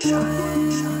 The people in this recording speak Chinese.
啥